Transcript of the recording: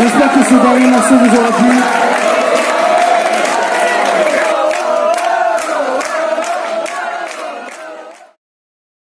J'espère que ce baril morceau vous aura plu.